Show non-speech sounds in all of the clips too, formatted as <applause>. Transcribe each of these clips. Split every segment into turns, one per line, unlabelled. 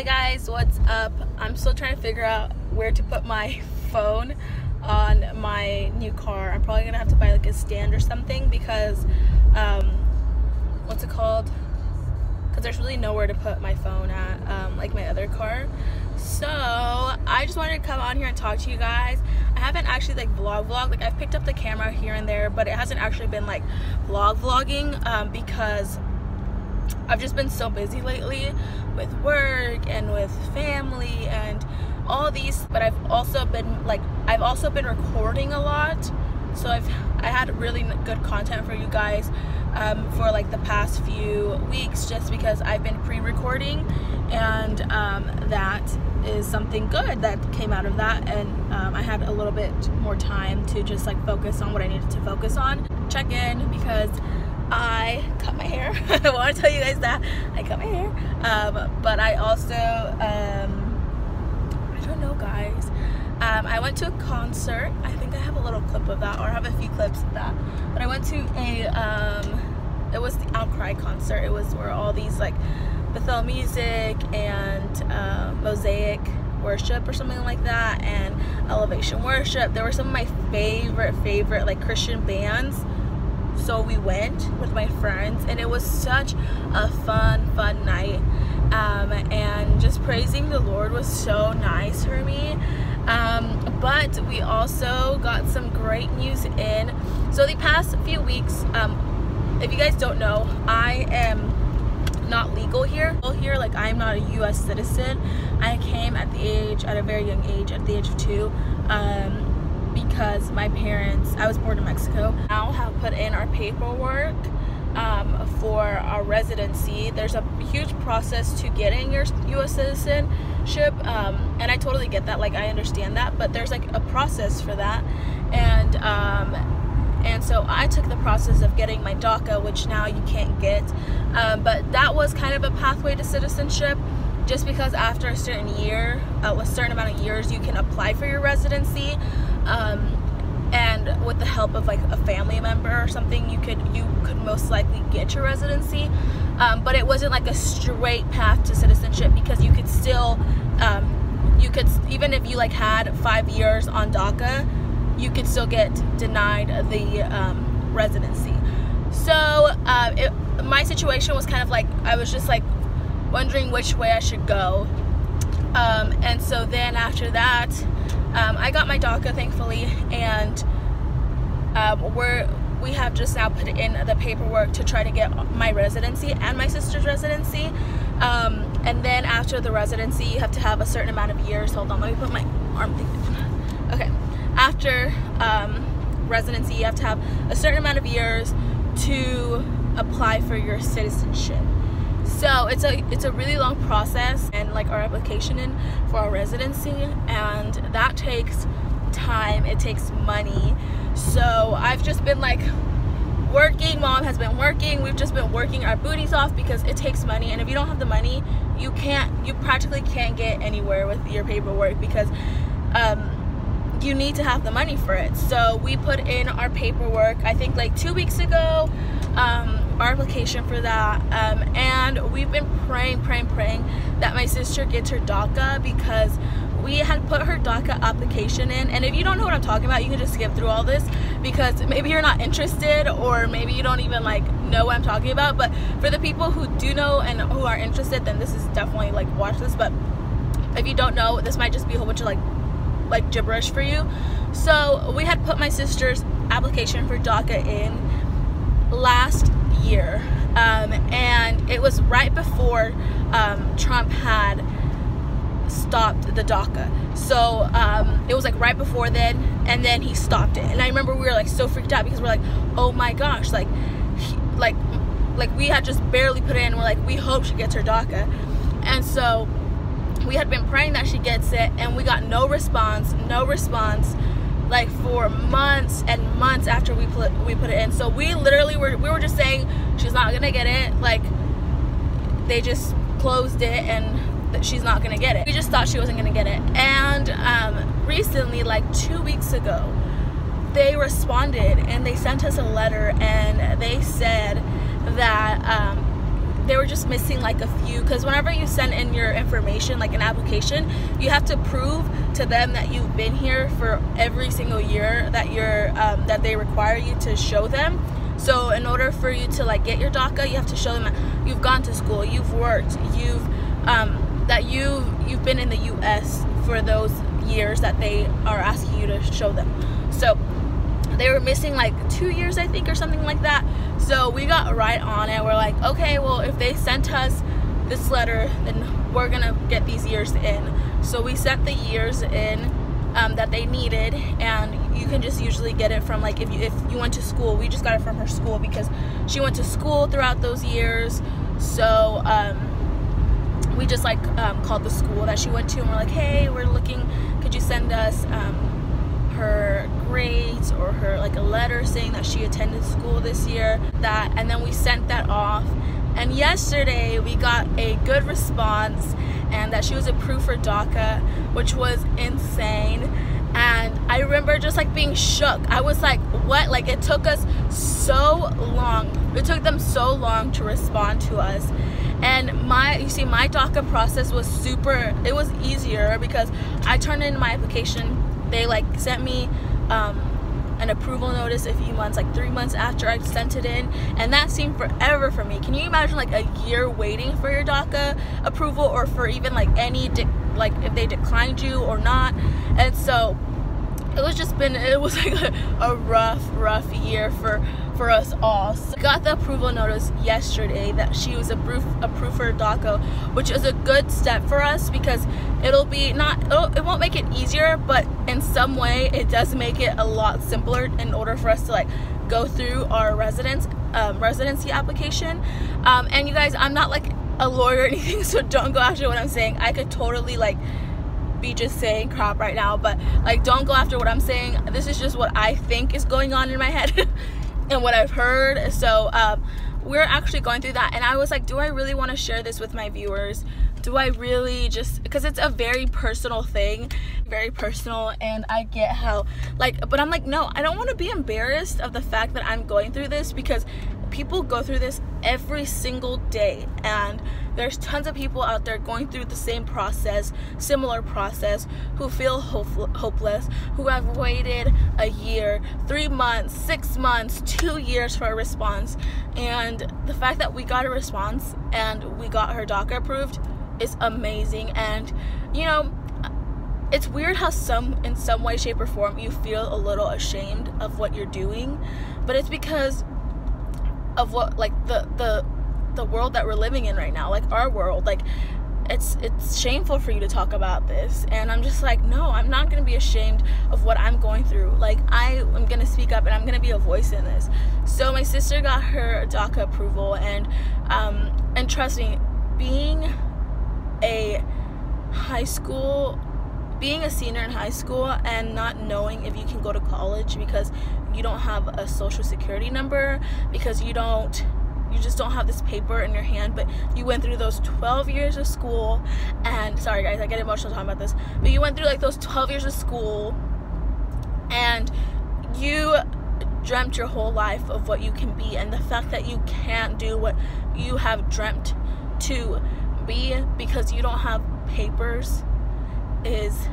Hi guys, what's up? I'm still trying to figure out where to put my <laughs> phone on my new car. I'm probably gonna have to buy like a stand or something because, um, what's it called? Because there's really nowhere to put my phone at, um, like my other car. So I just wanted to come on here and talk to you guys. I haven't actually like vlog vlog. Like I've picked up the camera here and there, but it hasn't actually been like vlog vlogging um, because I've just been so busy lately with work and with family and all these but I've also been like I've also been recording a lot. So I've I had really good content for you guys um, for like the past few weeks just because I've been pre-recording and um, that is something good that came out of that. And um, I had a little bit more time to just like focus on what I needed to focus on. Check in because I cut my hair. <laughs> I want to tell you guys that I cut my hair. Um, but I also, um, I don't know, guys. Um, I went to a concert. I think I have a little clip of that, or I have a few clips of that. But I went to a, um, it was the Outcry concert. It was where all these like Bethel music and uh, Mosaic worship or something like that, and Elevation worship. There were some of my favorite, favorite like Christian bands so we went with my friends and it was such a fun fun night. Um, and just praising the lord was so nice for me. Um, but we also got some great news in. So the past few weeks um, if you guys don't know i am not legal here. Here like i'm not a u.s citizen. I came at the age at a very young age at the age of two. Um, because my parents, I was born in Mexico, now have put in our paperwork um, for our residency. There's a huge process to getting your U.S. citizenship, um, and I totally get that. Like I understand that, but there's like a process for that, and um, and so I took the process of getting my DACA, which now you can't get. Um, but that was kind of a pathway to citizenship just because after a certain year, uh, a certain amount of years, you can apply for your residency. Um, and with the help of like a family member or something, you could you could most likely get your residency. Um, but it wasn't like a straight path to citizenship because you could still, um, you could even if you like had five years on DACA, you could still get denied the um, residency. So uh, it, my situation was kind of like I was just like wondering which way I should go. Um, and so then after that, um, I got my DACA thankfully, and um, we're we have just now put in the paperwork to try to get my residency and my sister's residency. Um, and then after the residency, you have to have a certain amount of years. Hold on, let me put my arm thing. Okay, after um, residency, you have to have a certain amount of years to apply for your citizenship. So it's a it's a really long process and like our application in for our residency and that takes time, it takes money. So I've just been like working, mom has been working, we've just been working our booties off because it takes money and if you don't have the money, you can't you practically can't get anywhere with your paperwork because um you need to have the money for it. So we put in our paperwork I think like two weeks ago. Um, our application for that um, and we've been praying praying praying that my sister gets her DACA because we had put her DACA application in and if you don't know what I'm talking about you can just skip through all this because maybe you're not interested or maybe you don't even like know what I'm talking about but for the people who do know and who are interested then this is definitely like watch this but if you don't know this might just be a whole bunch of like like gibberish for you. So we had put my sister's application for DACA in last year, um, and it was right before um, Trump had stopped the DACA. So um, it was like right before then, and then he stopped it. And I remember we were like so freaked out because we're like, oh my gosh, like, he, like, like we had just barely put in. We're like, we hope she gets her DACA, and so we had been praying that she gets it, and we got no response, no response like for months and months after we put we put it in. So we literally were we were just saying she's not gonna get it. Like they just closed it and that she's not gonna get it. We just thought she wasn't gonna get it. And um, recently, like two weeks ago, they responded and they sent us a letter and they said that um, they were just missing like a few because whenever you send in your information like an application you have to prove to them that you've been here for every single year that you're um, that they require you to show them so in order for you to like get your DACA you have to show them that you've gone to school you've worked you've um, that you you've been in the US for those years that they are asking you to show them. So they were missing like two years I think or something like that. So we got right on it. We're like okay well if they sent us this letter then we're gonna get these years in. So we sent the years in um, that they needed and you can just usually get it from like if you if you went to school we just got it from her school because she went to school throughout those years. So um, we just like um, called the school that she went to and we're like hey we're looking could you send us um, her grades or her like a letter saying that she attended school this year? That and then we sent that off. And yesterday we got a good response and that she was approved for DACA which was insane. And I remember just like being shook. I was like what? Like it took us so long. It took them so long to respond to us. And my you see my DACA process was super it was easier because I turned in my application. They like sent me um, an approval notice a few months, like three months after I sent it in, and that seemed forever for me. Can you imagine like a year waiting for your DACA approval, or for even like any like if they declined you or not? And so it was just been it was <laughs> like a, a rough, rough year for for us all. So got the approval notice yesterday that she was approved approved for DACA, which is a good step for us because it'll be not it'll, it won't make it easier, but in some way it does make it a lot simpler in order for us to like go through our residence um, residency application. Um, and you guys, I'm not like a lawyer or <laughs> anything, so don't go after what I'm saying. I could totally like be just saying crap right now, but like don't go after what I'm saying. This is just what I think is going on in my head. <laughs> and what I've heard. So um, we're actually going through that, and I was like, do I really want to share this with my viewers? Do I really just because it's a very personal thing, very personal, and I get how like, but I'm like, no, I don't want to be embarrassed of the fact that I'm going through this because people go through this every single day and there's tons of people out there going through the same process similar process who feel hope- hopeless who have waited a year three months six months two years for a response. And the fact that we got a response and we got her DACA approved is amazing. And you know it's weird how some in some way shape or form you feel a little ashamed of what you're doing but it's because of what like the the the world that we're living in right now like our world like it's it's shameful for you to talk about this. And i'm just like no i'm not going to be ashamed of what i'm going through. Like i am going to speak up and i'm going to be a voice in this. So my sister got her daca approval and um and trust me being a high school being a senior in high school and not knowing if you can go to college because you don't have a social security number because you don't you just don't have this paper in your hand but you went through those 12 years of school and sorry guys i get emotional talking about this but you went through like those 12 years of school and you dreamt your whole life of what you can be and the fact that you can't do what you have dreamt to be because you don't have papers is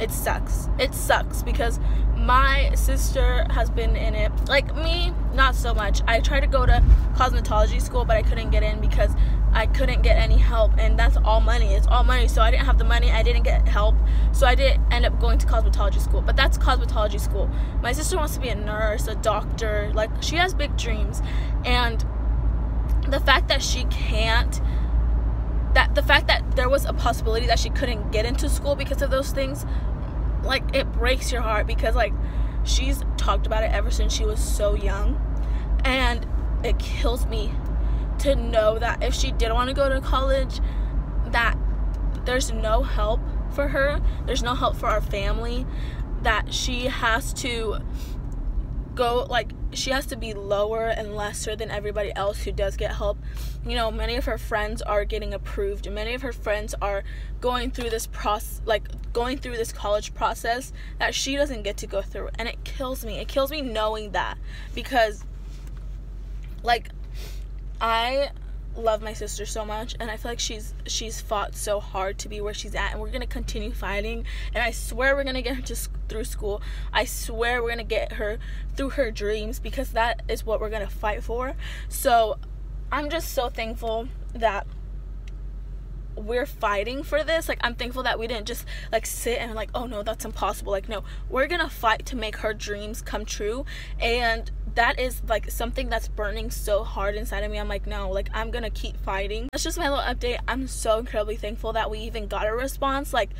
it sucks. It sucks because my sister has been in it. Like me, not so much. I tried to go to cosmetology school, but I couldn't get in because I couldn't get any help, and that's all money. It's all money, so I didn't have the money. I didn't get help, so I didn't end up going to cosmetology school. But that's cosmetology school. My sister wants to be a nurse, a doctor. Like she has big dreams, and the fact that she can't the fact that there was a possibility that she couldn't get into school because of those things like it breaks your heart because like she's talked about it ever since she was so young. And it kills me to know that if she did want to go to college that there's no help for her. There's no help for our family. That she has to go like she has to be lower and lesser than everybody else who does get help. You know, many of her friends are getting approved. Many of her friends are going through this process like going through this college process that she doesn't get to go through and it kills me. It kills me knowing that because like I love my sister so much and I feel like she's she's fought so hard to be where she's at and we're gonna continue fighting and I swear we're gonna get her to through school. I swear we're gonna get her through her dreams because that is what we're gonna fight for. So I'm just so thankful that we're fighting for this like i'm thankful that we didn't just like sit and like oh no that's impossible like no we're gonna fight to make her dreams come true and that is like something that's burning so hard inside of me. I'm like, no, like I'm gonna keep fighting. That's just my little update. I'm so incredibly thankful that we even got a response. Like,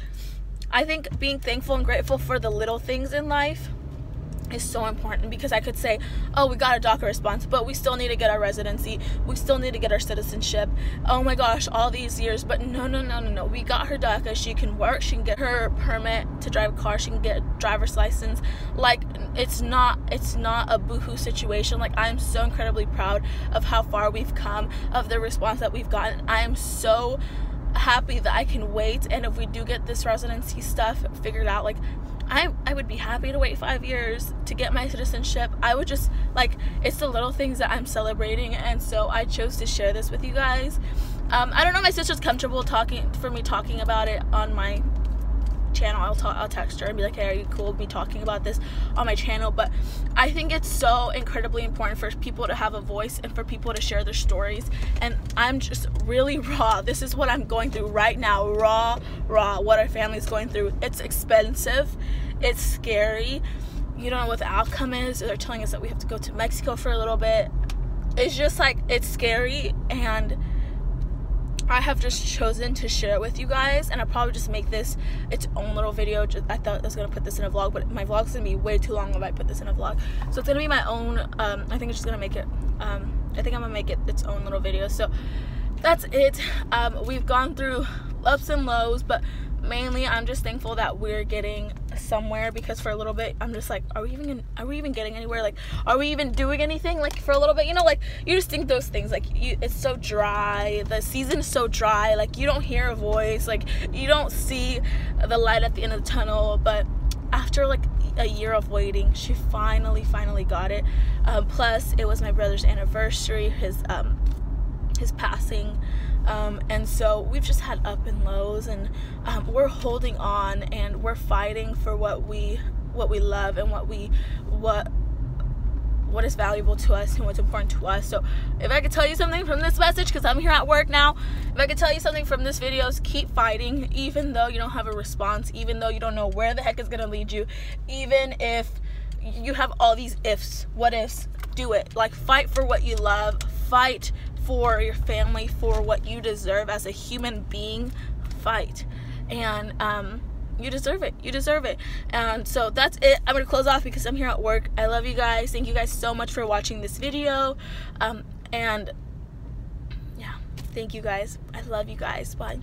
I think being thankful and grateful for the little things in life is so important because I could say, oh, we got a DACA response, but we still need to get our residency. We still need to get our citizenship. Oh my gosh, all these years. But no, no, no, no, no. We got her DACA. She can work. She can get her permit to drive a car. She can get a driver's license. Like, it's not, it's not a boohoo situation. Like, I'm so incredibly proud of how far we've come, of the response that we've gotten. I am so happy that I can wait. And if we do get this residency stuff figured out, like, I, I would be happy to wait five years to get my citizenship. I would just like it's the little things that I'm celebrating, and so I chose to share this with you guys. Um, I don't know, my sister's comfortable talking for me talking about it on my channel. I'll talk, I'll text her and be like, "Hey, are you cool with me talking about this on my channel?" But I think it's so incredibly important for people to have a voice and for people to share their stories. And I'm just really <laughs> raw. This is what I'm going through right now. Raw, raw. What our family's going through. It's expensive. It's scary. You don't know what the outcome is. They're telling us that we have to go to Mexico for a little bit. It's just like it's scary and I have just chosen to share it with you guys, and I'll probably just make this its own little video. Just, I thought I was gonna put this in a vlog, but my vlog's gonna be way too long if I put this in a vlog. So it's gonna be my own. Um, I think I'm just gonna make it. Um, I think I'm gonna make it its own little video. So that's it. Um, we've gone through ups and lows, but mainly I'm just thankful that we're getting somewhere because for a little bit I'm just like are we even are we even getting anywhere? Like are we even doing anything? Like for a little bit you know like you just think those things like you it's so dry the season is so dry like you don't hear a voice like you don't see the light at the end of the tunnel. But after like a year of waiting she finally finally got it. Um, plus it was my brother's anniversary his um his passing um, and so we've just had up and lows and um, we're holding on and we're fighting for what we what we love and what we what what is valuable to us and what's important to us. So if I could tell you something from this message, because I'm here at work now, if I could tell you something from this video is keep fighting, even though you don't have a response, even though you don't know where the heck is gonna lead you, even if you have all these ifs, what ifs, do it. Like fight for what you love, fight for your family, for what you deserve as a human being, fight. And um, you deserve it. You deserve it. And so that's it. I'm going to close off because I'm here at work. I love you guys. Thank you guys so much for watching this video. Um, and yeah, thank you guys. I love you guys. Bye.